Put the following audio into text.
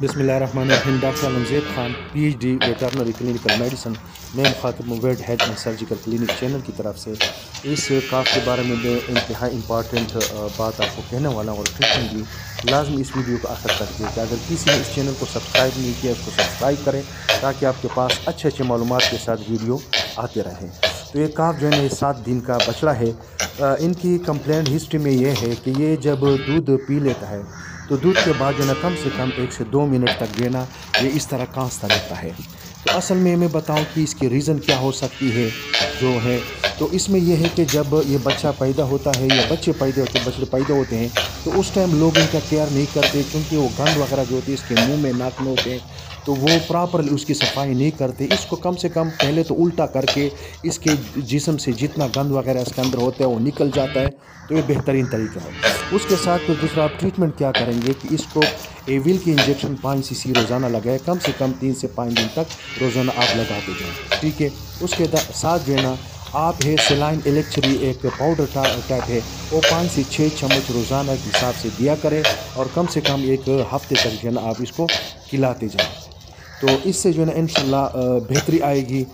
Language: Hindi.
बिसमीम doctor Alamzeb Khan P H D veterinary clinical medicine मैं मुखातब world health and surgical clinic channel की तरफ़ से इस काफ के बारे में मैं इंतहा इंपॉर्टेंट बात आपको कहने वाला हूँ और ट्रीटमेंट भी लाजमी इस वीडियो को आखिर तक देखिए। अगर किसी ने इस चैनल को सब्सक्राइब नहीं किया, उसको सब्सक्राइब करें ताकि आपके पास अच्छे अच्छे मालूम के साथ वीडियो आते रहें। तो ये काफ जो है सात दिन का बछड़ा है। इनकी कंप्लेंट हिस्ट्री में ये है कि ये जब दूध पी लेता है तो दूध के बाद जो ना कम से कम एक से दो मिनट तक देना, ये इस तरह कांसता रहता है। तो असल में मैं बताऊँ कि इसकी रीज़न क्या हो सकती है, जो है तो इसमें यह है कि जब ये बच्चा पैदा होता है, या बच्चे पैदा होते हैं बच्चे पैदा होते हैं तो उस टाइम लोग इनका केयर नहीं करते, क्योंकि वो गंद वगैरह जो होती है, इसके मुँह में, नाक में होते हैं तो वो प्रॉपरली उसकी सफ़ाई नहीं करते। इसको कम से कम पहले तो उल्टा करके इसके जिसम से जितना गंद वगैरह इसके अंदर होता है, वो निकल जाता है तो ये बेहतरीन तरीका है। उसके साथ फिर दूसरा, आप ट्रीटमेंट क्या करेंगे कि इसको एविल की इंजेक्शन पाँच सी सी रोज़ाना लगाए, कम से कम तीन से पाँच दिन तक रोज़ाना आप लगाते जाएँ, ठीक है? उसके साथ जो है ना आप है सिलाइन इलेक्ट्री एक पाउडर टाइप है। वो पाँच से छः चम्मच रोज़ाना के हिसाब से दिया करें और कम से कम एक हफ़्ते तक जो ना आप इसको खिलाते जाएँ। तो इससे जो है ना इन बेहतरी आएगी।